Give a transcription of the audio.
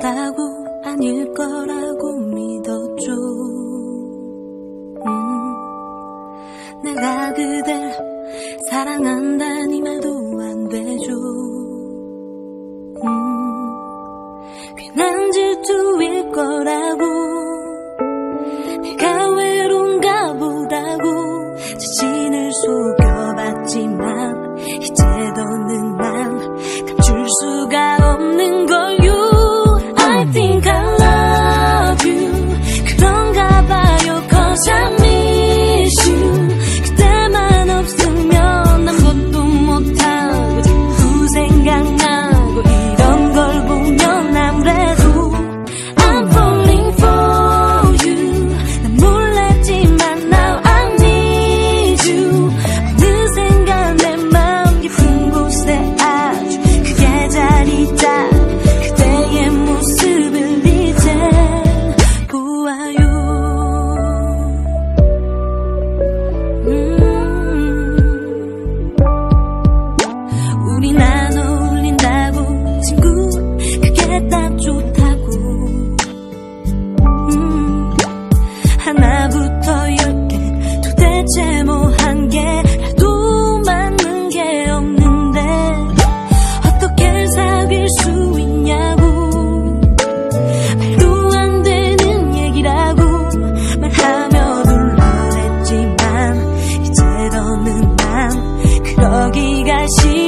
거라고 아닐 거라고 믿었죠. 음, 내가 그댈 사랑한다니 말도 안 되죠. 음, 괜한 질투일 거라고 내가 외로운가 보다고 자신을 속여봤지만 이제 더는 난 감출 수가 딱 좋다고. 음, 하나부터 열개 도대체 뭐 한 개라도 맞는 게 없는데 어떻게 사귈 수 있냐고. 말도 안 되는 얘기라고 말하며 둘러댔지만 이제 더는 난 그러기가 싫어.